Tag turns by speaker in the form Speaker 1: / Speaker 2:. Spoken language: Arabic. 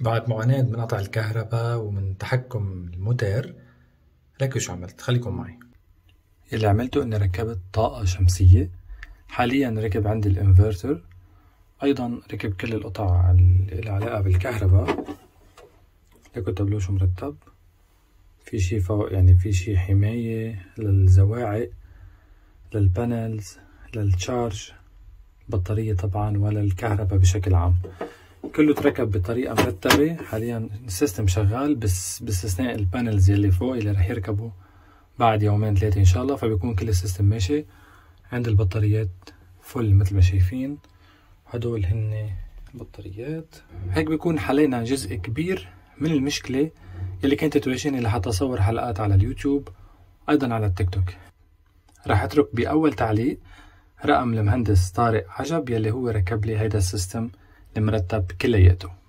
Speaker 1: بعد معاناة من قطع الكهرباء ومن تحكم الموتور ركزوا شو عملت خليكم معي.
Speaker 2: اللي عملته إني ركبت طاقة شمسية حاليا ركب عندي الإنفرتر أيضا ركب كل القطع اللي علاقة بالكهرباء تابلوه شو مرتب. في شي فوق يعني في شي حماية للصواعق لل panels لل charge بطارية طبعا ولا الكهرباء بشكل عام. كله تركب بطريقة مرتبة. حاليا ال system شغال بس باستثناء ال panels يلي فوق اللي رح يركبوا بعد يومين ثلاثة إن شاء الله فبيكون كل ال system ماشي. عند البطاريات فل مثل ما شايفين. هدول هن البطاريات. هيك بيكون حلينا جزء كبير من المشكلة يلي كانت تواجهني لحتى أصور حلقات على اليوتيوب أيضا على التيك توك. راح أترك بأول تعليق رقم المهندس طارق عجب يلي هو ركب لي هيدا السيستم. المرتب كلياته